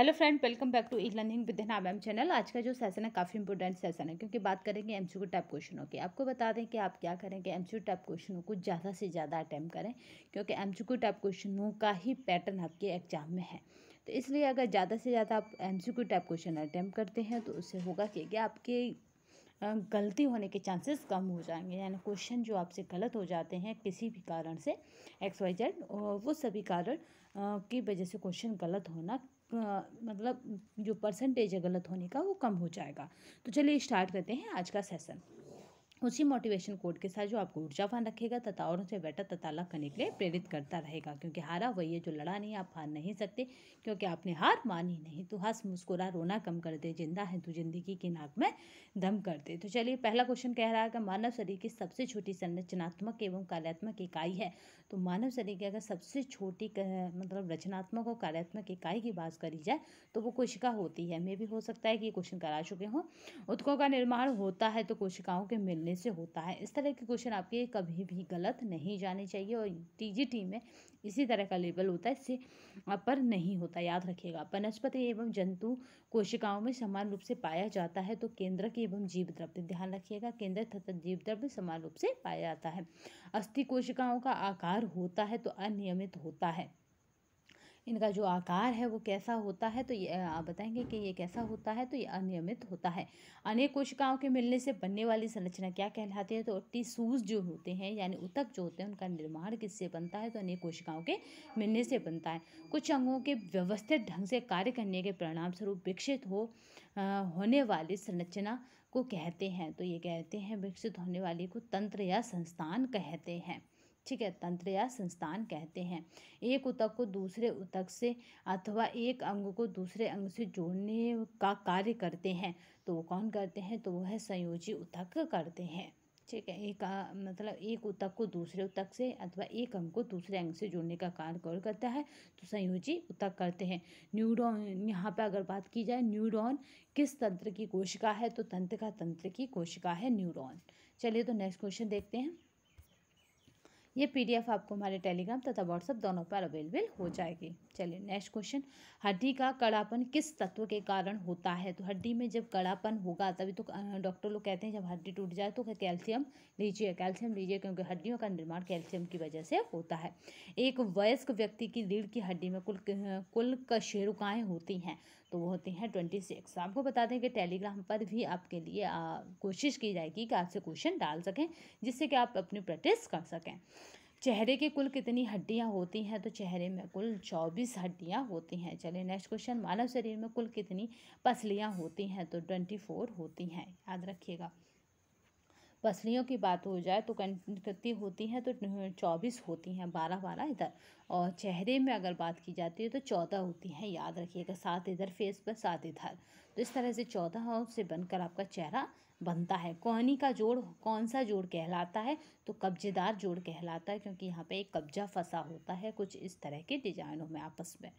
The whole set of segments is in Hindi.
Hello friend welcome back to e learning with नाम एम चैनल आज का जो सेशन है काफ़ी इंपॉर्टेंट सेशन है, क्योंकि बात करेंगे एम सी टाइप क्वेश्चनों की। आपको बता दें कि आप क्या करेंगे? एम सी टाइप क्वेश्चनों को ज़्यादा से ज़्यादा अटैम्प्ट करें, क्योंकि एम सी टाइप क्वेश्चनों का ही पैटर्न आपके एग्ज़ाम में है। तो इसलिए अगर ज़्यादा से ज़्यादा आप एम टाइप क्वेश्चन अटैम्प्ट करते हैं तो उससे होगा कि आपके गलती होने के चांसेस कम हो जाएँगे। यानी क्वेश्चन जो आपसे गलत हो जाते हैं किसी भी कारण से एक्स वाई जेड वो सभी कारण की वजह से क्वेश्चन गलत होना मतलब जो परसेंटेज है गलत होने का वो कम हो जाएगा। तो चलिए स्टार्ट करते हैं आज का सेशन उसी मोटिवेशन कोड के साथ जो आपको ऊर्जावान रखेगा तथा औरों से तथा अलग करने के लिए प्रेरित करता रहेगा। क्योंकि हारा वही है जो लड़ा नहीं, आप हार नहीं सकते, क्योंकि आपने हार मानी नहीं। तो हंस, मुस्कुरा, रोना कम कर दे, ज़िंदा है तो ज़िंदगी की नाक में दम कर दे। तो चलिए, पहला क्वेश्चन कह रहा है कि मानव शरीर की सबसे छोटी संरचनात्मक एवं कार्यात्मक इकाई है। तो मानव शरीर की अगर सबसे छोटी मतलब रचनात्मक और कार्यात्मक इकाई की बात करी जाए तो वो कोशिका होती है। मे भी हो सकता है कि क्वेश्चन करा चुके हों। उत्कों का निर्माण होता है तो कोशिकाओं के मिलने करने से होता है। इस तरह के क्वेश्चन आपके कभी भी गलत नहीं जाने चाहिए और टीजीटी में इसी तरह का लेवल होता है, इससे पर नहीं होता, याद रखिएगा। वनस्पति एवं जंतु कोशिकाओं में समान रूप से पाया जाता है तो केंद्रक एवं जीव द्रव्य, ध्यान रखिएगा, केंद्र तथा जीव द्रव्य समान रूप से पाया जाता है। अस्थि कोशिकाओं का आकार होता है तो अनियमित होता है। इनका जो आकार है वो कैसा होता है तो ये आप बताएँगे कि ये कैसा होता है तो ये अनियमित होता है। अनेक कोशिकाओं के मिलने से बनने वाली संरचना क्या कहलाती है तो टिश्यूज जो होते हैं, यानी उतक जो होते हैं, उनका निर्माण किससे बनता है तो अनेक कोशिकाओं के मिलने से बनता है। कुछ अंगों के व्यवस्थित ढंग से कार्य करने के परिणाम स्वरूप विकसित हो होने वाली संरचना को कहते हैं तो ये कहते हैं विकसित होने वाली को तंत्र या संस्थान कहते हैं। है तंत्र या संस्थान कहते हैं। एक उतक को दूसरे उतक से अथवा एक अंग को दूसरे अंग से जोड़ने का कार्य करते हैं। तो वो कौन करते हैं? तो वह संयोजी उतक करते हैं। ठीक है एक आ, मतलब एक उतक को दूसरे उतक से अथवा एक अंग को दूसरे अंग से जोड़ने का कार्य कौन करता है? तो संयोजी उतक करते हैं। न्यूरॉन यहाँ पे अगर बात की जाए न्यूरॉन किस तंत्र की कोशिका है? तो तंत्र का तंत्र की कोशिका है न्यूरॉन। चलिए तो नेक्स्ट क्वेश्चन देखते हैं। ये पीडीएफ आपको हमारे टेलीग्राम तथा व्हाट्सएप दोनों पर अवेलेबल हो जाएगी। चलिए नेक्स्ट क्वेश्चन हड्डी का कड़ापन किस तत्व के कारण होता है? तो हड्डी में जब कड़ापन होगा, तभी तो डॉक्टर लोग कहते हैं, जब हड्डी टूट जाए तो कैल्शियम लीजिए कैल्शियम लीजिए, क्योंकि हड्डियों का निर्माण कैल्शियम की वजह से होता है। एक वयस्क व्यक्ति की रीढ़ की हड्डी में कुल कुल कशेरुकाएँ होती हैं। तो वो होती हैं ट्वेंटी सिक्स। आपको बता दें कि टेलीग्राम पर भी आपके लिए कोशिश की जाएगी कि आपसे क्वेश्चन डाल सकें, जिससे कि आप अपनी प्रैक्टिस कर सकें। चेहरे के कुल कितनी हड्डियाँ होती हैं? तो चेहरे में कुल चौबीस हड्डियाँ होती हैं। चलिए नेक्स्ट क्वेश्चन मानव शरीर में कुल कितनी पसलियाँ होती हैं? तो ट्वेंटी फोर होती हैं। याद रखिएगा। पसलियों की बात हो जाए तो कितनी होती हैं तो चौबीस होती हैं बारह बारह इधर। और चेहरे में अगर बात की जाती है तो चौदह होती हैं, याद रखिएगा, सात इधर फेस पर, सात इधर। तो इस तरह से चौदह से बनकर आपका चेहरा बनता है। कोहनी का जोड़, कौन सा जोड़ कहलाता है? तो कब्जेदार जोड़ कहलाता है, क्योंकि यहाँ पे एक कब्जा फंसा होता है कुछ इस तरह के डिजाइनों में, आपस में।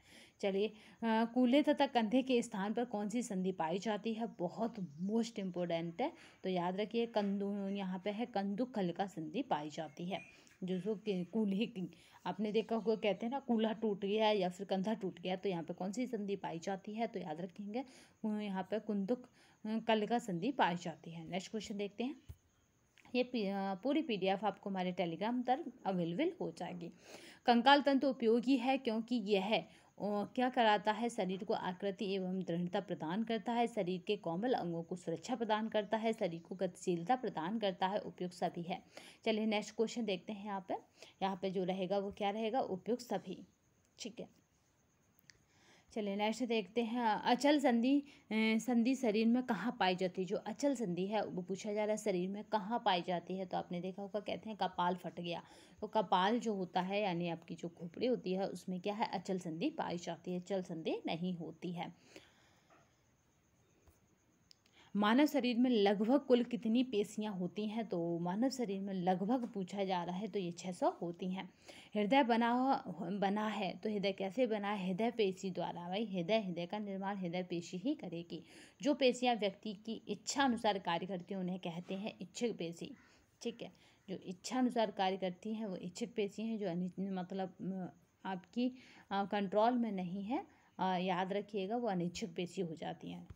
चलिए कूल्हे तथा कंधे के स्थान पर कौन सी संधि पाई जाती है? बहुत मोस्ट इम्पोर्टेंट है। तो याद रखिए, कंदू, यहाँ पे है, कंदुकल का संधि पाई जाती है। जो सो कूल्हे आपने देखा होगा कहते हैं ना, कूल्हा टूट गया है या फिर कंधा टूट गया तो यहाँ पे कौन सी संधि पाई जाती है? तो याद रखेंगे यहाँ पे कुंदुक कल का संधि पाई जाती है। नेक्स्ट क्वेश्चन देखते हैं। ये पूरी पीडीएफ आपको हमारे टेलीग्राम पर अवेलेबल हो जाएगी। कंकाल तंत्र उपयोगी है क्योंकि यह क्या कराता है? शरीर को आकृति एवं दृढ़ता प्रदान करता है। शरीर के कोमल अंगों को सुरक्षा प्रदान करता है। शरीर को गतिशीलता प्रदान करता है। उपयुक्त सभी है। चलिए नेक्स्ट क्वेश्चन देखते हैं यहाँ पर यहाँ पर जो रहेगा वो क्या रहेगा? उपयुक्त सभी। ठीक है। चलिए नेक्स्ट देखते हैं, अचल संधि संधि शरीर में कहाँ पाई जाती है? जो अचल संधि है, वो पूछा जा रहा है शरीर में कहाँ पाई जाती है? तो आपने देखा होगा, कहते हैं कपाल फट गया। तो कपाल जो होता है, यानी आपकी जो खोपड़ी होती है, उसमें क्या है? अचल संधि पाई जाती है चल संधि नहीं होती है। मानव शरीर में लगभग कुल कितनी पेशियाँ होती हैं? तो मानव शरीर में लगभग पूछा जा रहा है तो ये छः सौ होती हैं। हृदय बना बना है तो हृदय कैसे बना है? हृदय पेशी द्वारा, भाई। हृदय हृदय का निर्माण हृदय पेशी ही करेगी। जो पेशियाँ व्यक्ति की इच्छा अनुसार कार्य करती हैं, उन्हें कहते हैं इच्छुक पेशी। ठीक है? जो इच्छा अनुसार कार्य करती हैं, वो इच्छुक पेशी हैं, जो मतलब आपकी कंट्रोल में नहीं है याद रखिएगा, वो अनिच्छुक पेशी हो जाती हैं।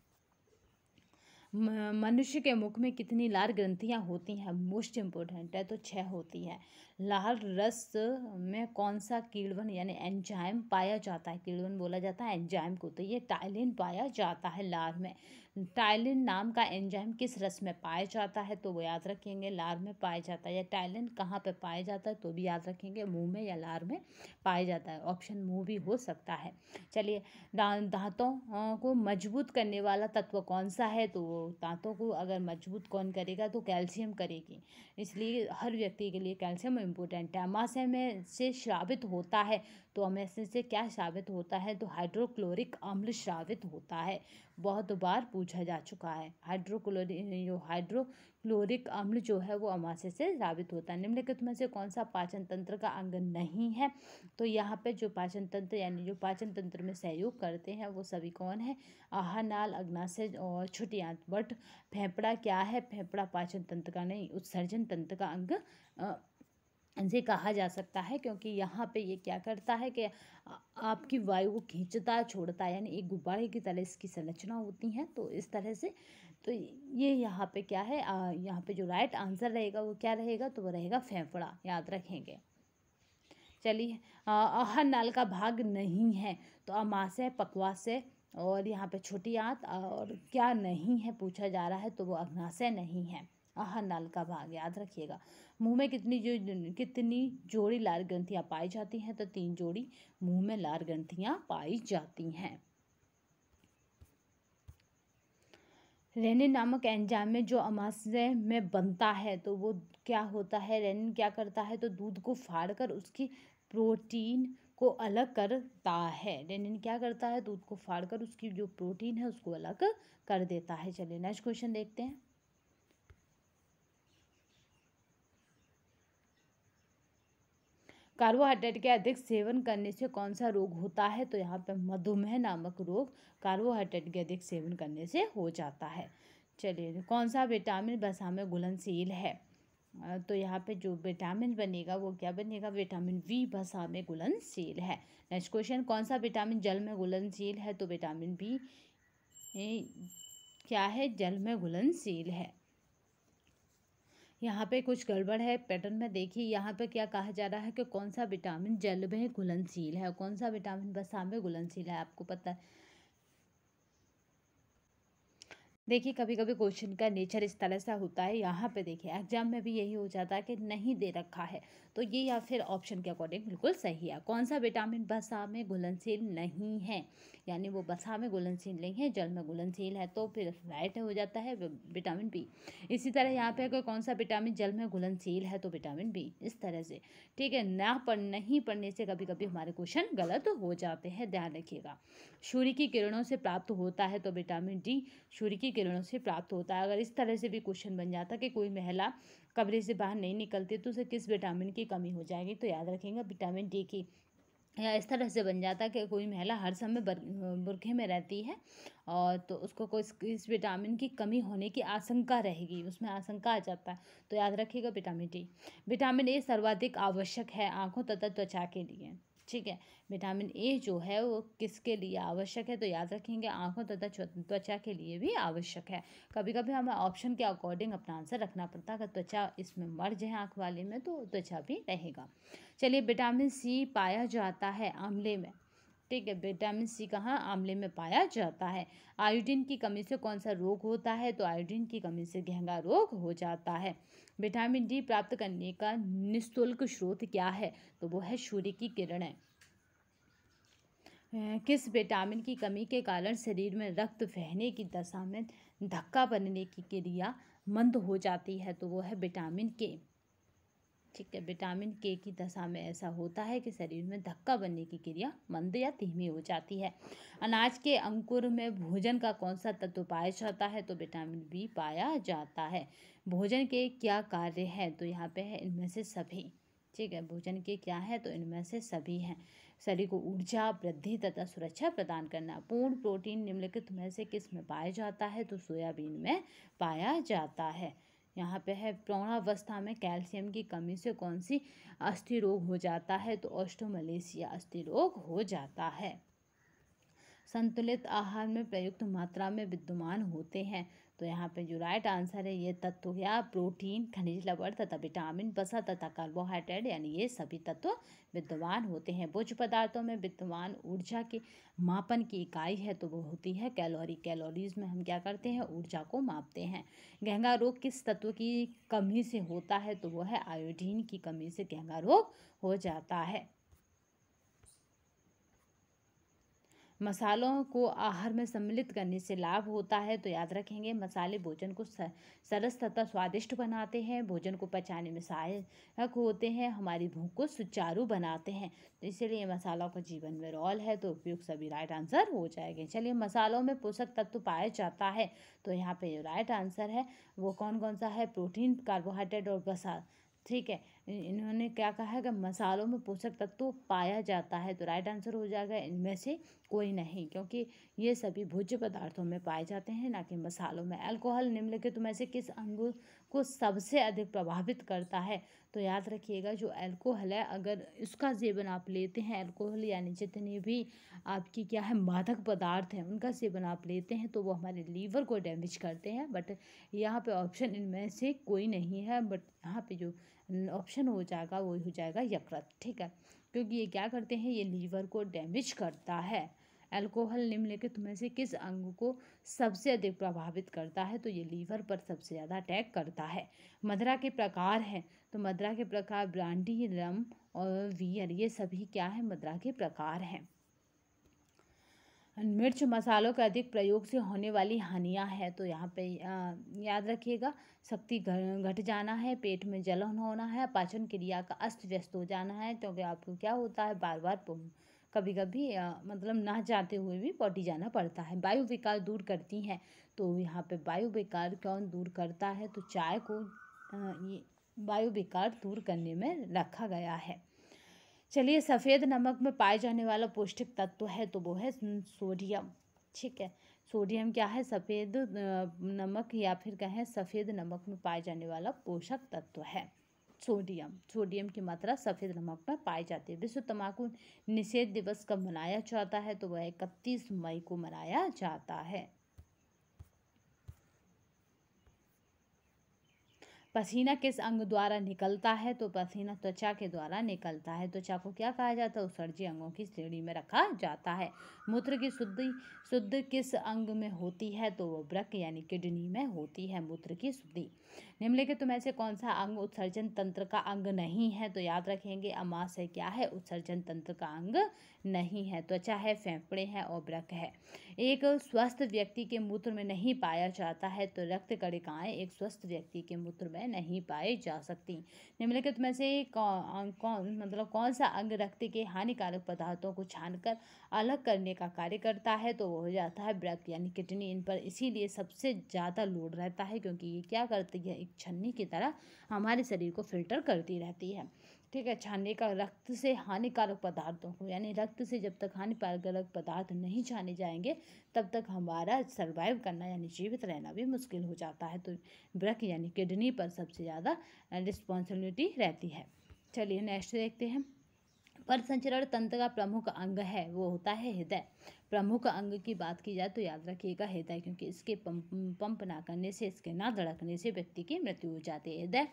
मनुष्य के मुख में कितनी लाल ग्रंथियाँ होती हैं मोस्ट इम्पोर्टेंट है तो छः होती है। लाल रस में कौन सा कीड़वन, यानी एंजाइम पाया जाता है? कीड़वन बोला जाता है एंजाइम को तो ये टाइलिन पाया जाता है लाल में। टाइलिन नाम का एंजाइम किस रस में पाया जाता है तो वो याद रखेंगे, लार में पाया जाता है। या टाइलिन कहाँ पे पाया जाता है तो भी याद रखेंगे, मुँह में या लार में पाया जाता है। ऑप्शन मुँह भी हो सकता है। चलिए दांतों को मज़बूत करने वाला तत्व कौन सा है? तो दांतों को अगर मज़बूत कौन करेगा तो कैल्शियम करेगी। इसलिए हर व्यक्ति के लिए कैल्शियम इम्पोर्टेंट है। अमाशय में से श्रावित होता है तो अमाशय से क्या श्रावित होता है? तो हाइड्रोक्लोरिक अम्ल श्रावित होता है। बहुत बार पूछा जा चुका है। हाइड्रोक्लोरिक हाइड्रोक्लोरिक अम्ल जो है वो अमाशय से श्रावित होता है। निम्नलिखित में से कौन सा पाचन तंत्र का अंग नहीं है? तो यहाँ पे जो पाचन तंत्र यानी जो पाचन तंत्र में सहयोग करते हैं वो सभी कौन है? आहार नाल, अग्नाशय और छोटी आंत। बट फेफड़ा क्या है? फेफड़ा पाचन तंत्र का नहीं, उत्सर्जन तंत्र का अंग से कहा जा सकता है, क्योंकि यहाँ पे ये क्या करता है कि आपकी वायु को खींचता, छोड़ता है यानी एक गुब्बारे की तरह इसकी संरचना होती है। तो इस तरह से तो ये यहाँ पे क्या है यहाँ पे जो राइट आंसर रहेगा वो क्या रहेगा तो वो रहेगा फेफड़ा, याद रखेंगे। चलिए हर नाल का भाग नहीं है तो अमाशय पकवाशय और यहाँ पे छोटी आंत और क्या नहीं है, पूछा जा रहा है तो वो अग्नाशय नहीं है। आहार नाल का भाग, याद रखिएगा। मुँह में कितनी जो, कितनी जोड़ी लार ग्रंथियाँ पाई जाती हैं तो तीन जोड़ी मुँह में लार ग्रंथियाँ पाई जाती हैं। रेनिन नामक एंजाइम में जो अमाशय में बनता है तो वो क्या होता है? रेनिन क्या करता है? तो दूध को फाड़ कर उसकी प्रोटीन को अलग करता है। रेनिन क्या करता है? दूध को फाड़ कर उसकी जो प्रोटीन है, उसको अलग कर देता है। चलिए, नेक्स्ट क्वेश्चन देखते हैं। कार्बोहाइड्रेट के अधिक सेवन करने से कौन सा रोग होता है? तो यहाँ पे मधुमेह नामक रोग कार्बोहाइड्रेट के अधिक सेवन करने से हो जाता है। चलिए, कौन सा विटामिन बसा में घुलनशील है? तो यहाँ पे जो विटामिन बनेगा वो क्या बनेगा? विटामिन वी बसा में घुलनशील है। नेक्स्ट क्वेश्चन, कौन सा विटामिन जल में घुलनशील है? तो विटामिन बी क्या है? जल में घुलनशील है। यहाँ पे कुछ गड़बड़ है पैटर्न में देखिए, यहाँ पे क्या कहा जा रहा है कि कौन सा विटामिन जल में घुलनशील है कौन सा विटामिन बसा में घुलनशील है, आपको पता देखिए कभी कभी क्वेश्चन का नेचर इस तरह से होता है, यहाँ पे देखिए एग्ज़ाम में भी यही हो जाता है कि नहीं दे रखा है। तो ये या फिर ऑप्शन के अकॉर्डिंग बिल्कुल सही है। कौन सा विटामिन बसा में घुलनशील नहीं है? यानी वो बसा में घुलनशील नहीं है, जल में घुलनशील है तो फिर राइट हो जाता है विटामिन बी इसी तरह यहाँ पे अगर कौन सा विटामिन जल में घुलनशील है तो विटामिन बी इस तरह से। ठीक है, ना पढ़, नहीं पढ़ने से कभी कभी हमारे क्वेश्चन गलत हो जाते हैं, ध्यान रखिएगा। सूर्य की किरणों से प्राप्त होता है तो विटामिन डी सूर्य की किरणों से प्राप्त होता है। अगर इस तरह से भी क्वेश्चन बन जाता कि कोई महिला कमरे से बाहर नहीं निकलते तो उसे किस विटामिन की कमी हो जाएगी? तो याद रखेंगे विटामिन डी की या इस तरह से बन जाता है कि कोई महिला हर समय बुरखे में रहती है और तो उसको कोई इस विटामिन की कमी होने की आशंका रहेगी, उसमें आशंका आ जाता है। तो याद रखिएगा विटामिन डी। विटामिन ए सर्वाधिक आवश्यक है आँखों तथा त्वचा के लिए। ठीक है? विटामिन ए जो है वो किसके लिए आवश्यक है? तो याद रखेंगे, आँखों तथा त्वचा के लिए भी आवश्यक है। कभी कभी हमें ऑप्शन के अकॉर्डिंग अपना आंसर रखना पड़ता है। अगर त्वचा इसमें मर्ज है आँख वाले में तो त्वचा भी रहेगा। चलिए विटामिन सी पाया जाता है आमले में। ठीक है विटामिन सी कहाँ आंवले में पाया जाता है? आयोडीन की कमी से कौन सा रोग होता है? तो आयोडीन की कमी से गहंगा रोग हो जाता है। विटामिन डी प्राप्त करने का निःशुल्क स्रोत क्या है? तो वो है सूर्य की किरणें। किस विटामिन की कमी के कारण शरीर में रक्त बहने की दशा में धक्का बनने की क्रिया मंद हो जाती है? तो वो है विटामिन के। ठीक है, विटामिन के की दशा में ऐसा होता है कि शरीर में धक्का बनने की क्रिया मंद या धीमी हो जाती है। अनाज के अंकुर में भोजन का कौन सा तत्व पाया जाता है? तो विटामिन बी पाया जाता है। भोजन के क्या कार्य हैं? तो यहाँ पे है इनमें से सभी। ठीक है, भोजन के क्या है? तो इनमें से सभी हैं। शरीर को ऊर्जा वृद्धि तथा सुरक्षा प्रदान करना, पूर्ण प्रोटीन निम्नलिखित में से किसमें पाया जाता है? तो सोयाबीन में पाया जाता है। यहाँ पे है प्रौणावस्था में कैल्शियम की कमी से कौन सी अस्थि रोग हो जाता है? तो ऑस्टोमलेशिया अस्थि रोग हो जाता है। संतुलित आहार में प्रयुक्त मात्रा में विद्यमान होते हैं। तो यहाँ पे जो राइट आंसर है, ये तत्व या प्रोटीन खनिज, लवण तथा विटामिन वसा तथा कार्बोहाइड्रेट यानी ये सभी तत्व विद्यमान होते हैं। भोज पदार्थों में विद्यमान ऊर्जा के मापन की इकाई है तो वो होती है कैलोरी कैलोरीज में हम क्या करते हैं? ऊर्जा को मापते हैं। गहंगा रोग किस तत्व की कमी से होता है? तो वो है आयोडीन की कमी से गहंगा रोग हो जाता है। मसालों को आहार में सम्मिलित करने से लाभ होता है तो याद रखेंगे, मसाले भोजन को सरस तथा स्वादिष्ट बनाते हैं, भोजन को पचाने में सहायक होते हैं, हमारी भूख को सुचारू बनाते हैं। तो इसीलिए मसालों का जीवन में रोल है तो उपयुक्त सभी राइट आंसर हो जाएँगे। चलिए, मसालों में पोषक तत्व पाया जाता है तो यहाँ पे जो राइट आंसर है, वो कौन कौन सा है? प्रोटीन, कार्बोहाइड्रेट और वसा ठीक है। इन्होंने क्या कहा है? कि मसालों में पोषक तत्व पाया जाता है तो राइट आंसर हो जाएगा, इनमें से कोई नहीं, क्योंकि ये सभी भोज्य पदार्थों में पाए जाते हैं, ना कि मसालों में। अल्कोहल निम्नलिखित में से किस अंग को सबसे अधिक प्रभावित करता है? तो याद रखिएगा, जो अल्कोहल है, अगर इसका सेवन आप लेते हैं अल्कोहल यानी जितने भी आपकी क्या है, मादक पदार्थ हैं, उनका सेवन आप लेते हैं तो वो हमारे लीवर को डैमेज करते हैं बट यहाँ पे ऑप्शन इनमें से कोई नहीं है बट यहाँ पे जो ऑप्शन हो जाएगा, वो हो जाएगा यकृत, ठीक है? क्योंकि ये क्या करते हैं? ये लीवर को डैमेज करता है। अल्कोहल निम्नलिखित में से किस अंग को सबसे अधिक प्रभावित करता है? तो ये लीवर पर सबसे ज़्यादा अटैक करता है। मदरा के प्रकार हैं। तो मदरा के प्रकार ब्रांडी रम और वियर, ये सभी क्या है? मदरा के प्रकार हैं। मिर्च मसालों के अधिक प्रयोग से होने वाली हानियाँ हैं। तो यहाँ पे याद रखिएगा शक्ति घट जाना है, पेट में जलन होना है, पाचन क्रिया का अस्त व्यस्त हो जाना है क्योंकि तो आपको क्या होता है बार बार कभी कभी मतलब ना जाते हुए भी पॉटी जाना पड़ता है। वायु विकार दूर करती हैं तो यहाँ पे वायु विकार कौन दूर करता है? तो चाय को वायु विकार दूर करने में रखा गया है। चलिए, सफ़ेद नमक में पाए जाने वाला पौष्टिक तत्व है तो वो है सोडियम। ठीक है, सोडियम क्या है? सफ़ेद नमक या फिर कहें सफ़ेद नमक में पाए जाने वाला पोषक तत्व है, सोडियम। सोडियम की मात्रा सफ़ेद नमक में पाई जाती है। विश्व तम्बाकू निषेध दिवस कब मनाया जाता है? तो वह इकतीस मई को मनाया जाता है। पसीना किस अंग द्वारा निकलता है? तो पसीना त्वचा के द्वारा निकलता है। त्वचा को क्या कहा जाता है? उत्सर्जी अंगों की श्रेणी में रखा जाता है। मूत्र की शुद्धि, शुद्ध किस अंग में होती है? तो वो ब्रक यानी किडनी में होती है। मूत्र की शुद्धि। निम्नलिखित में से कौन सा अंग उत्सर्जन तंत्र का अंग नहीं है? तो याद रखेंगे अमाशय क्या है? उत्सर्जन तंत्र का अंग नहीं है। त्वचा है, फेफड़े हैं और ब्रक है। एक स्वस्थ व्यक्ति के मूत्र में नहीं पाया जाता है तो रक्त कणिकाएँ एक स्वस्थ व्यक्ति के मूत्र में नहीं पाई जा सकती। निम्नलिखित में से कौन कौन मतलब कौन सा अंग रक्त के हानिकारक पदार्थों को छानकर अलग करने का कार्य करता है? तो वो हो जाता है ब्रक यानी किडनी। इन पर इसीलिए सबसे ज़्यादा लोड रहता है, क्योंकि ये क्या करती है एक छन्नी की तरह हमारे शरीर को फ़िल्टर करती रहती है। ठीक है छानने का रक्त से हानिकारक पदार्थों को, यानी रक्त से जब तक हानिकारक पदार्थ नहीं छाने जाएँगे, तब तक हमारा सर्वाइव करना, यानी जीवित रहना भी मुश्किल हो जाता है। तो ब्रक, यानी किडनी पर सबसे ज़्यादा रिस्पॉन्सिबिलिटी रहती है। चलिए नेक्स्ट देखते हैं। पर संचरण तंत्र का प्रमुख अंग है, वो होता है हृदय। प्रमुख अंग की बात की जाए तो याद रखिएगा हृदय, क्योंकि इसके पंप पंप ना करने से, इसके ना धड़कने से व्यक्ति की मृत्यु हो जाती है। हृदय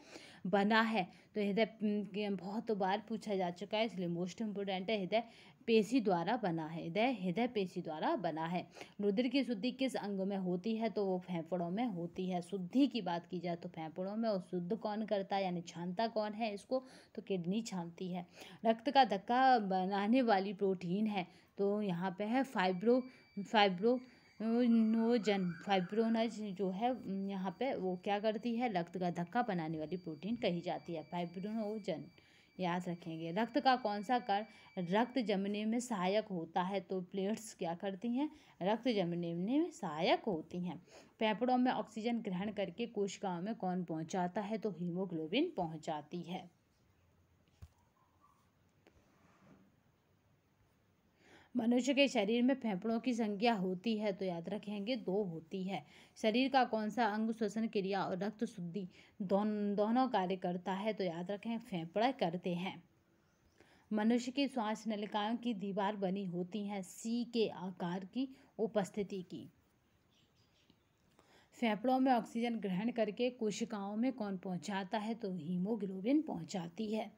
बना है तो हृदय बहुत बार पूछा जा चुका है, इसलिए मोस्ट इम्पोर्टेंट है हृदय पेशी द्वारा बना है हृदय हृदय पेशी द्वारा बना है। रुद्र की शुद्धि किस अंग में होती है? तो वो फेफड़ों में होती है। शुद्धि की बात की जाए तो फेफड़ों में, और शुद्ध कौन करता है? यानी छानता कौन है इसको? तो किडनी छानती है। रक्त का धक्का बनाने वाली प्रोटीन है। तो यहाँ पे है फाइब्रो फाइब्रो, नोजन, फाइब्रोनज जो है, यहाँ पे वो क्या करती है? रक्त का धक्का बनाने वाली प्रोटीन कही जाती है, फाइब्रोनोजन। याद रखेंगे। रक्त का कौन सा कर रक्त जमने में सहायक होता है? तो प्लेट्स क्या करती हैं? रक्त जमने में सहायक होती हैं। फेफड़ों में ऑक्सीजन ग्रहण करके कोशिकाओं में कौन पहुंचाता है? तो हीमोग्लोबिन पहुंचाती है। मनुष्य के शरीर में फेफड़ों की संख्या होती है तो याद रखेंगे दो होती है। शरीर का कौन सा अंग श्वसन क्रिया और रक्त शुद्धि दोन, दोनों कार्य करता है तो याद रखें फेफड़ा करते हैं। मनुष्य की श्वास नलिकाओं की दीवार बनी होती है सी के आकार की उपस्थिति की। फेफड़ों में ऑक्सीजन ग्रहण करके कोशिकाओं में कौन पहुंचाता है तो हीमोग्लोबिन पहुंचाती है।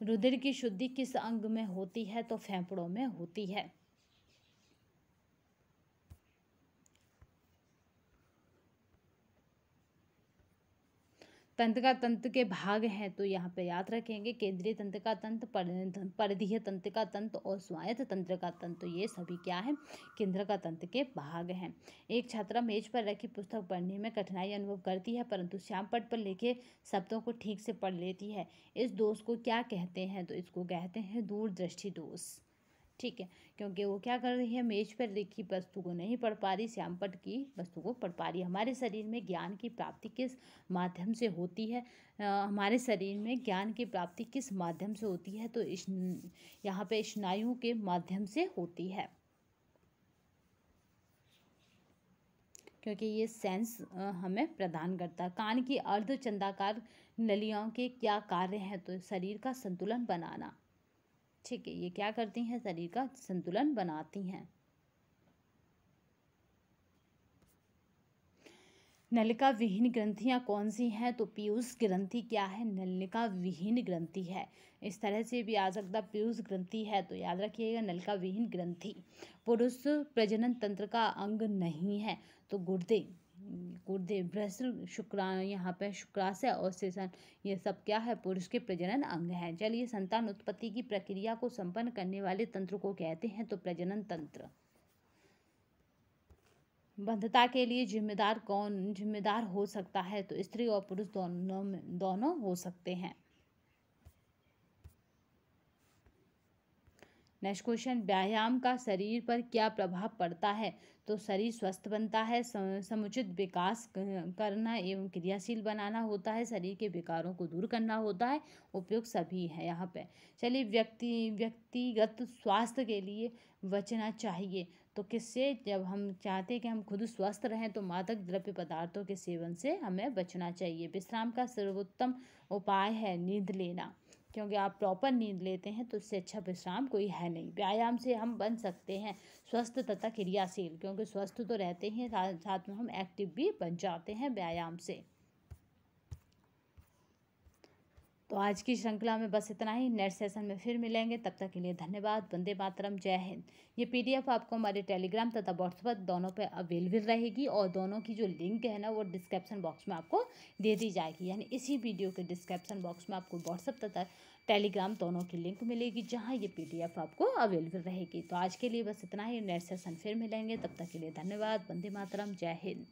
रुधिर की शुद्धि किस अंग में होती है? तो फेफड़ों में होती है। तंत्र का तंत्र के भाग हैं तो यहाँ पे याद रखेंगे केंद्रीय तंत्र का तंत्र परिधीय तंत्र का तंत्र और स्वायत्त तंत्र का तंत्र ये सभी क्या है? केंद्र का तंत्र के भाग हैं। एक छात्रा मेज पर रखी पुस्तक पढ़ने में कठिनाई अनुभव करती है, परंतु श्याम पट पर लिखे शब्दों को ठीक से पढ़ लेती है। इस दोष को क्या कहते हैं? तो इसको कहते हैं दूरदृष्टि दोष। ठीक है क्योंकि वो क्या कर रही है मेज पर लिखी वस्तु को नहीं पढ़ पा रही श्यामपट की वस्तु को पढ़ पा रही हमारे शरीर में ज्ञान की प्राप्ति किस माध्यम से होती है? आ, हमारे शरीर में ज्ञान की प्राप्ति किस माध्यम से होती है? तो इस यहाँ पे स्नायुओं के माध्यम से होती है। क्योंकि ये सेंस हमें प्रदान करता है। कान की अर्धचंदाकार नलियों के क्या कार्य हैं? तो शरीर का संतुलन बनाना। ठीक है, ये क्या करती हैं? शरीर का संतुलन बनाती हैं। नलिका विहीन ग्रंथियाँ कौन सी हैं? तो पीयूष ग्रंथि क्या है? नलिका विहीन ग्रंथि है। इस तरह से भी आ सकता पीयूष ग्रंथि है तो याद रखिएगा, नलिका विहीन ग्रंथि। पुरुष प्रजनन तंत्र का अंग नहीं है तो गुर्दे गुर्दे बृहस्पति शुक्रा यहाँ पे शुक्राशय और सेशन ये सब क्या है? पुरुष के प्रजनन अंग हैं। चलिए, संतान उत्पत्ति की प्रक्रिया को संपन्न करने वाले तंत्र को कहते हैं तो प्रजनन तंत्र। बंधता के लिए जिम्मेदार कौन, जिम्मेदार हो सकता है? तो स्त्री और पुरुष दोनों दोनों हो सकते हैं। नेक्स्ट क्वेश्चन व्यायाम का शरीर पर क्या प्रभाव पड़ता है? तो शरीर स्वस्थ बनता है समुचित विकास करना एवं क्रियाशील बनाना होता है, शरीर के विकारों को दूर करना होता है, उपयोग सभी है यहाँ पे। चलिए व्यक्ति, व्यक्तिगत स्वास्थ्य के लिए बचना चाहिए। तो किससे? जब हम चाहते हैं कि हम खुद स्वस्थ रहें तो मादक द्रव्य पदार्थों के सेवन से हमें बचना चाहिए। विश्राम का सर्वोत्तम उपाय है नींद लेना। क्योंकि आप प्रॉपर नींद लेते हैं तो उससे अच्छा विश्राम कोई है नहीं। व्यायाम से हम बन सकते हैं स्वस्थ तथा क्रियाशील, क्योंकि स्वस्थ तो रहते हैं साथ में हम एक्टिव भी बन जाते हैं व्यायाम से। तो आज की श्रृंखला में बस इतना ही। नेक्स्ट सेशन में फिर मिलेंगे। तब तक के लिए धन्यवाद। वंदे मातरम। जय हिंद। ये पीडीएफ आपको हमारे टेलीग्राम तथा व्हाट्सएप दोनों पे अवेलेबल रहेगी और दोनों की जो लिंक है ना, वो डिस्क्रिप्शन बॉक्स में आपको दे दी जाएगी। यानी इसी वीडियो के डिस्क्रिप्शन बॉक्स में आपको व्हाट्सअप तथा टेलीग्राम दोनों की लिंक मिलेगी, जहाँ ये पीडीएफ आपको अवेलेबल रहेगी। तो आज के लिए बस इतना ही। नेक्स्ट सेशन फिर मिलेंगे। तब तक के लिए धन्यवाद। वंदे मातरम। जय हिंद।